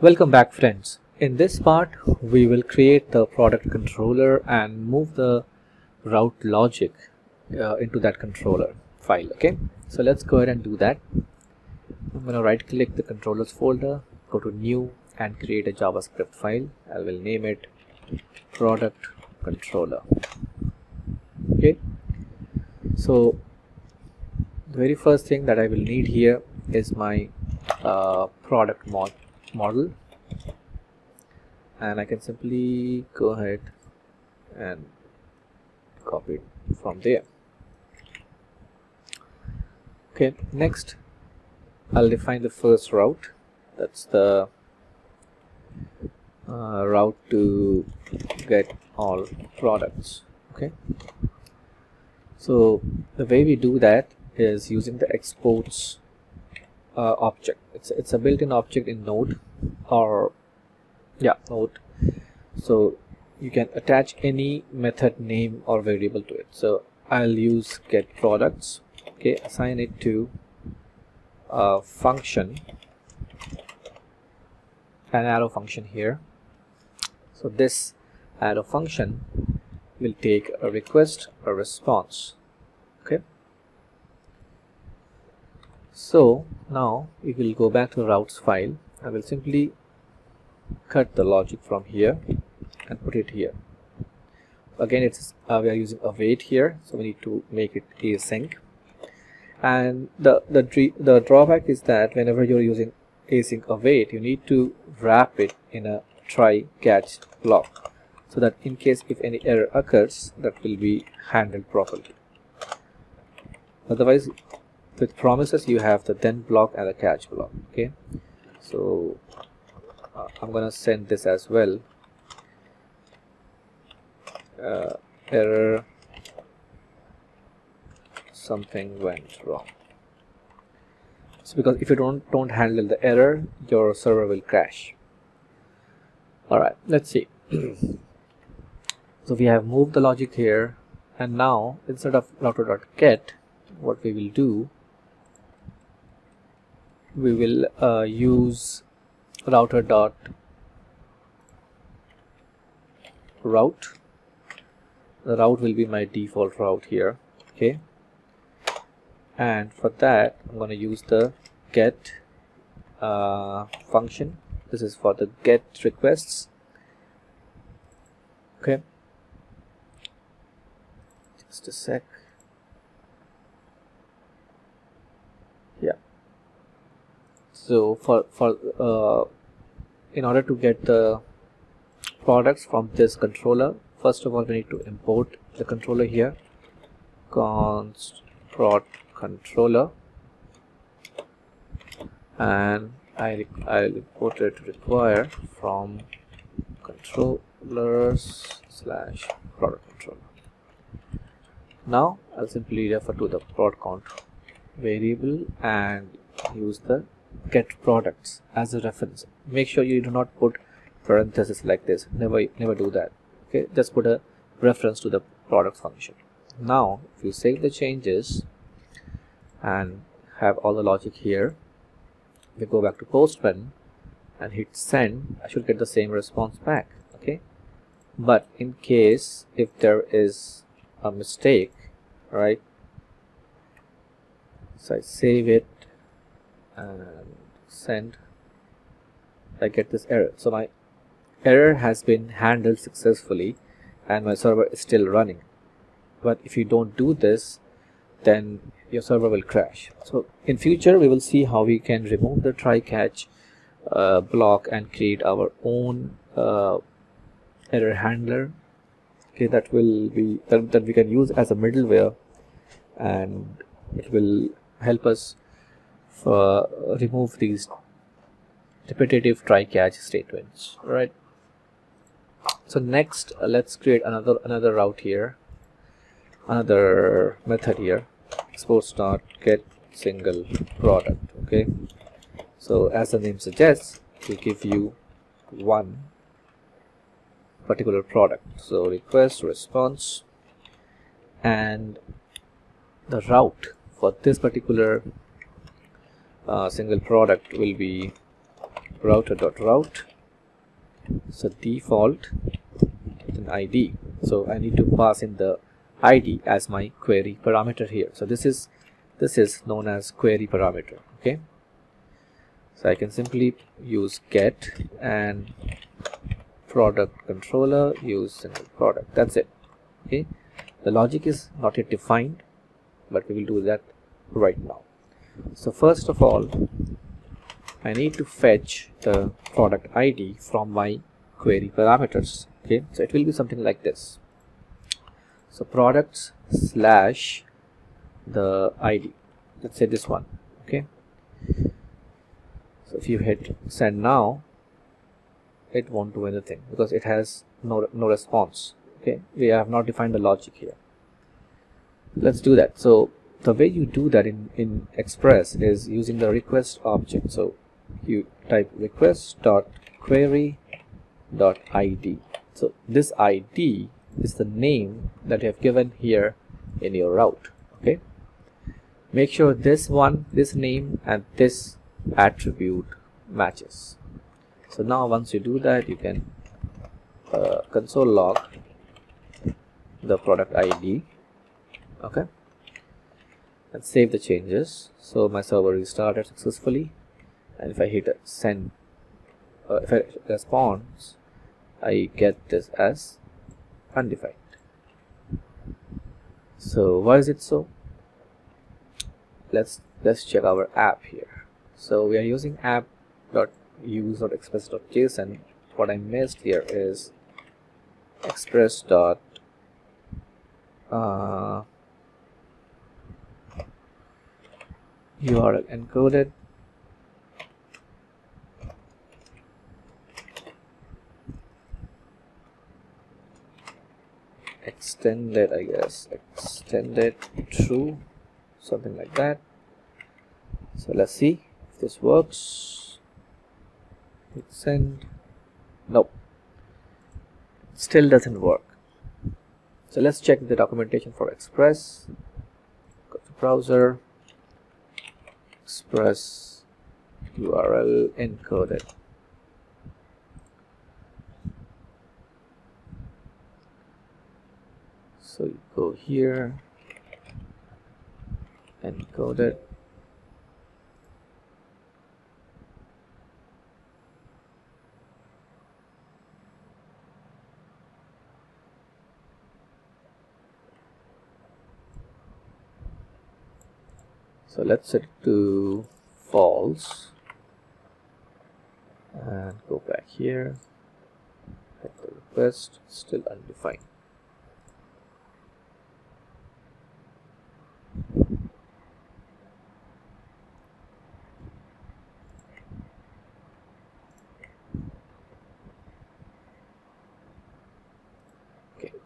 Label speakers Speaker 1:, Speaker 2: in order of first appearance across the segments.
Speaker 1: Welcome back friends. In this part we will create the product controller and move the route logic uh, into that controller file okay? So let's go ahead and do that. I'm going to right click the controllers folder go to new and create a JavaScript file. I will name it product controller okay? So the very first thing that I will need here is my uh, product mod model. And I can simply go ahead and copy it from there. Okay next I'll define the first route. That's the uh, route to get all products okay? So the way we do that is using the exports uh, object. It's it's a built-in object in node or yeah node. So you can attach any method name or variable to it. So I'll use get products okay assign it to a function an arrow function here. So this arrow function will take a request a response okay so now we will go back to routes file. I will simply cut the logic from here and put it here. Again it's uh, we are using await here so we need to make it async and the the the drawback is that whenever you're using async await you need to wrap it in a try catch block so that in case if any error occurs that will be handled properly. Otherwise with promises you have the then block and the catch block okay? So uh, I'm gonna send this as well. Uh, error something went wrong. So because if you don't don't handle the error your server will crash. All right let's see. So we have moved the logic here and now instead of router.get what we will do we will uh, use router dot route. The route will be my default route here okay? And for that I'm going to use the get uh, function. This is for the get requests okay? Just a sec. Yeah so for for uh, in order to get the products from this controller first of all we need to import the controller here. Const prod controller. And I I'll import it require from controllers slash product controller. Now I'll simply refer to the prod count variable and use the get products as a reference. Make sure you do not put parentheses like this. Never never do that. Okay? Just put a reference to the product function. Now if you save the changes and have all the logic here we go back to postman and hit send I should get the same response back. Okay? But in case if there is a mistake right? So I save it and send I get this error. So my error has been handled successfully and my server is still running. But if you don't do this then your server will crash. So in future we will see how we can remove the try catch uh, block and create our own uh, error handler. Okay that will be that, that we can use as a middleware and it will help us for, remove these repetitive try catch statements right? So next uh, let's create another another route here another method here. Exports dot get single product okay? So as the name suggests we give you one particular product. So request response and the route for this particular uh, single product will be router dot route. So default an id so i need to pass in the id as my query parameter here. So this is this is known as query parameter okay? So i can simply use get and product controller use single product. That's it okay? The logic is not yet defined but we will do that right now so first of all I need to fetch the product ID from my query parameters. Okay? So it will be something like this. So products slash the ID let's say this one. Okay? So if you hit send now it won't do anything because it has no no response. Okay? We have not defined the logic here. Let's do that. So the way you do that in in express is using the request object. So you type request dot query dot id so this id is the name that you have given here in your route okay? Make sure this one this name and this attribute matches. So now once you do that you can uh, console log the product id okay and save the changes. So my server restarted successfully. And if I hit send uh, if I response I get this as undefined. So why is it so? Let's let's check our app here. So we are using app dot use or express dot json what I missed here is express dot uh, URL encoded. Extended I guess. Extended true something like that. So let's see if this works. Hit send nope. Still doesn't work. So let's check the documentation for express. Go to browser express url encoded. So you go here encode it so let's set it to false and go back here. Hit the request still undefined.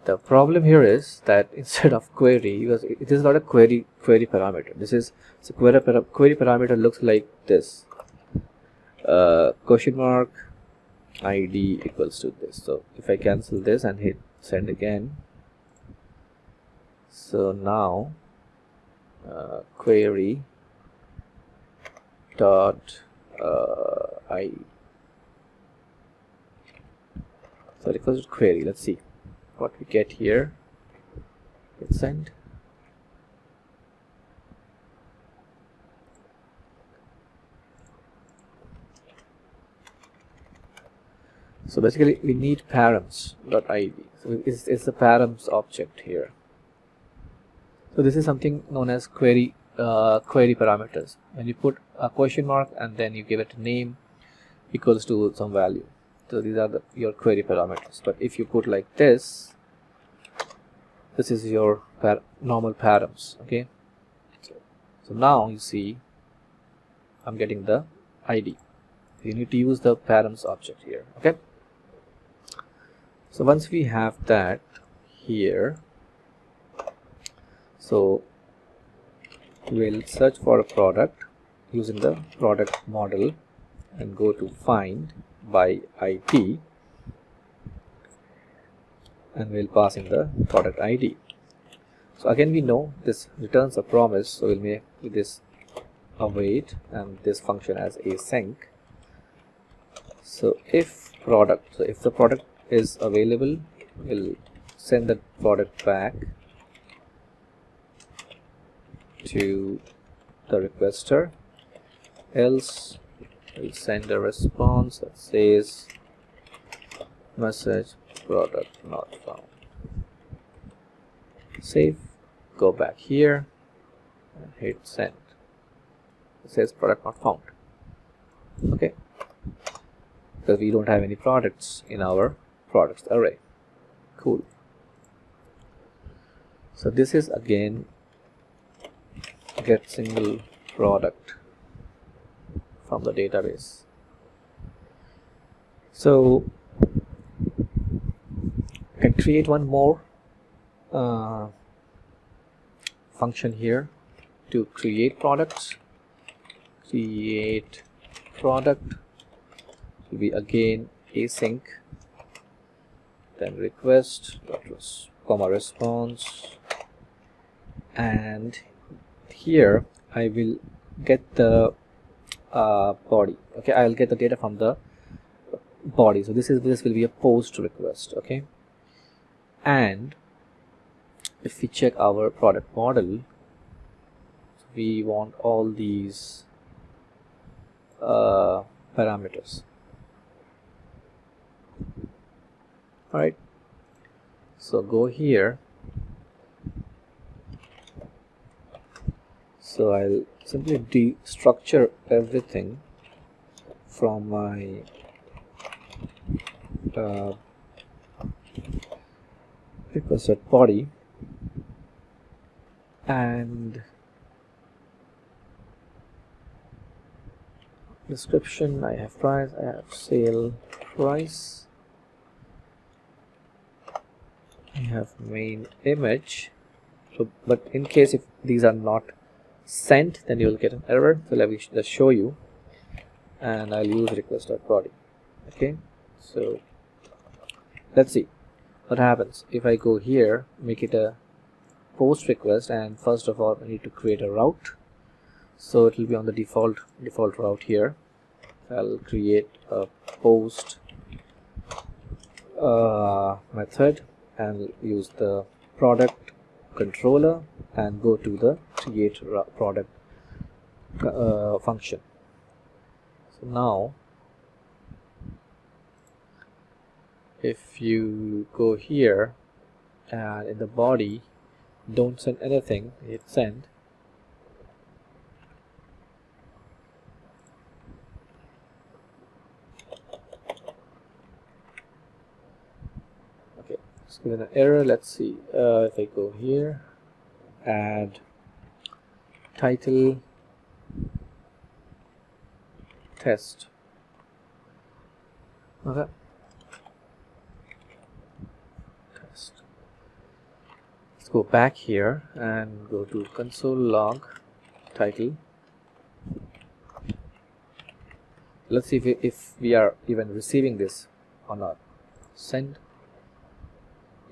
Speaker 1: The problem here is that instead of query because it is not a query query parameter. This is so query, para query parameter looks like this. Uh, question mark id equals to this. So if i cancel this and hit send again so now uh, query dot uh, i so to query. Let's see what we get here. Hit send so basically we need params.id so it's, it's the params object here. So this is something known as query uh, query parameters. When you put a question mark and then you give it a name equals to some value. So these are the, your query parameters. But if you put like this this is your par normal params okay? So, so now you see I'm getting the ID you need to use the params object here okay so once we have that here so we'll search for a product using the product model and go to find by ID and we'll pass in the product ID. So again we know this returns a promise so we'll make this await and this function as async so if product so if the product is available we'll send the product back to the requester. Else we'll send a response that says message product not found. Save go back here and hit send. It says product not found. Okay. Because we don't have any products in our products array. Cool. So this is again get single product from the database. So I can create one more uh, function here to create products. Create product. Will be again async then request dot comma response. And here I will get the uh, body. Okay I'll get the data from the body. So this is this will be a post request okay? And if we check our product model we want all these uh, parameters alright. So go here. So I'll simply destructure everything from my uh, requested body. And description I have price I have sale price I have main image. So but in case if these are not sent then you will get an error. So let me just show you. And I'll use request.body okay? So let's see. What happens? If I go here make it a post request and first of all I need to create a route. So it will be on the default default route here. I'll create a post uh, method and use the product controller and go to the create product uh, function. So now if you go here and in the body don't send anything hit send given an error. Let's see. Uh, if I go here add title test. Okay. Test. Let's go back here and go to console log title. Let's see if if we are even receiving this or not. Send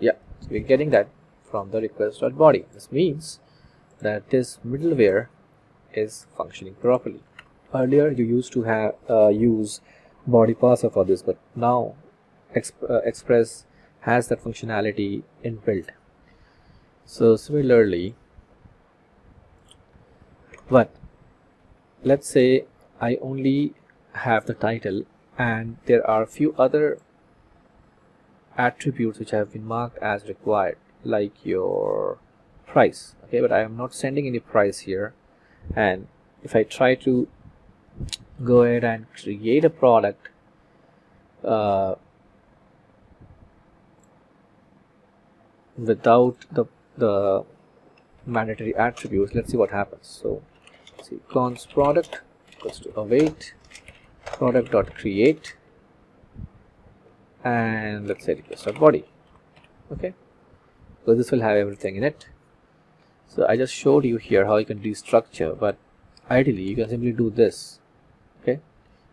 Speaker 1: yeah we're getting that from the request.body. This means that this middleware is functioning properly. Earlier you used to have uh, use body parser for this, but now Exp uh, Express has that functionality inbuilt. So similarly, but let's say I only have the title and there are a few other attributes which have been marked as required like your price okay? But I am not sending any price here. And if I try to go ahead and create a product uh, without the the mandatory attributes let's see what happens. So see const product equals to await product dot create and let's say request body. Okay? So this will have everything in it. So I just showed you here how you can destructure but ideally you can simply do this. Okay?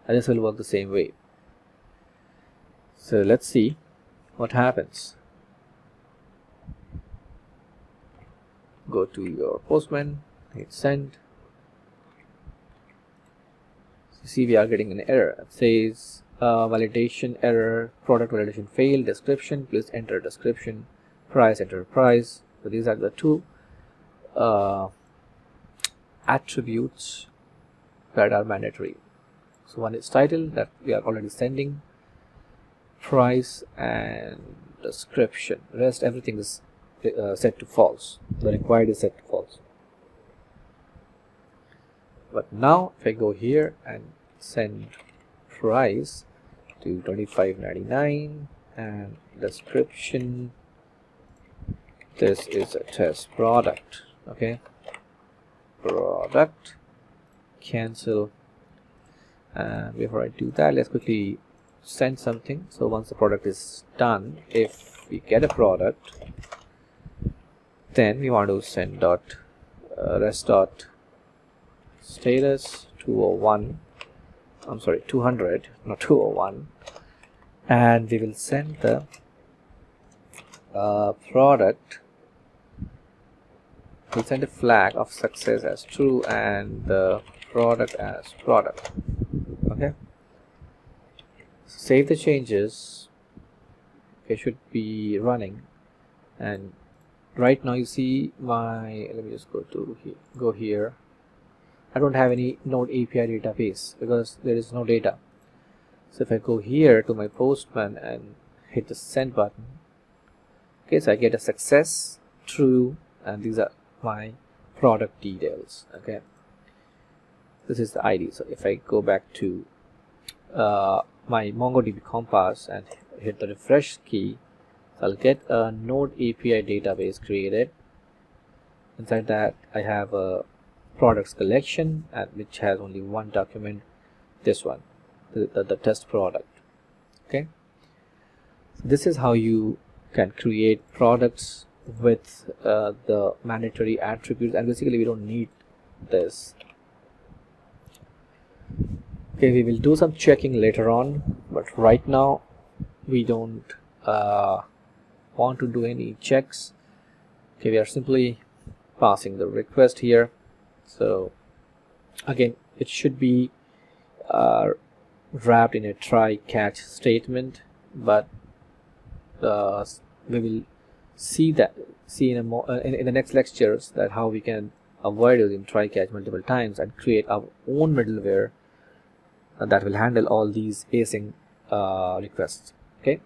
Speaker 1: And this will work the same way. So let's see what happens. Go to your postman hit send. You see we are getting an error it says uh, validation error product validation failed description please enter description price enter price. So these are the two uh, attributes that are mandatory. So one is title that we are already sending price and description. Rest everything is uh, set to false. The required is set to false. But now if I go here and send price to 25.99 and description this is a test product okay? Product cancel. And before I do that let's quickly send something. So once the product is done if we get a product then we want to send dot uh, rest dot status 201 I'm sorry 200 not 201 and we will send the uh, product. We'll send a flag of success as true and the product as product. Okay? Save the changes. It should be running. And right now you see my let me just go to go here I don't have any node API database because there is no data. So if I go here to my postman and hit the send button okay so I get a success true and these are my product details okay? This is the ID so if I go back to uh, my MongoDB Compass and hit the refresh key I'll get a node API database created. Inside that I have a products collection and which has only one document this one the, the, the test product okay? This is how you can create products with uh, the mandatory attributes and basically we don't need this. Okay we will do some checking later on but right now we don't uh, want to do any checks. Okay we are simply passing the request here so again it should be uh, wrapped in a try catch statement but uh, we will see that see in, a more, uh, in, in the next lectures that how we can avoid using try catch multiple times and create our own middleware that will handle all these async uh, requests. Okay?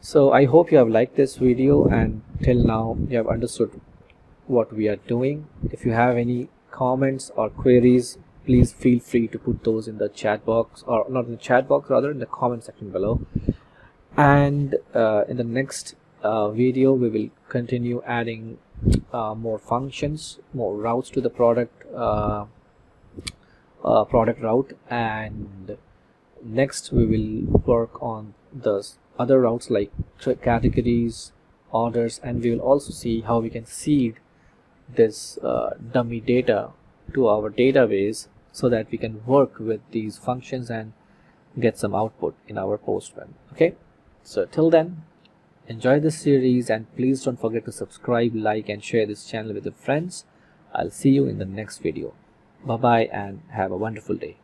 Speaker 1: So I hope you have liked this video and till now you have understood what we are doing. If you have any comments or queries please feel free to put those in the chat box or not in the chat box rather in the comment section below. And uh, in the next uh, video we will continue adding uh, more functions more routes to the product uh, uh, product route. And next we will work on the other routes like categories orders and we will also see how we can seed this uh, dummy data to our database so that we can work with these functions and get some output in our postman okay? So till then enjoy this series and please don't forget to subscribe like and share this channel with your friends. I'll see you in the next video. Bye bye and have a wonderful day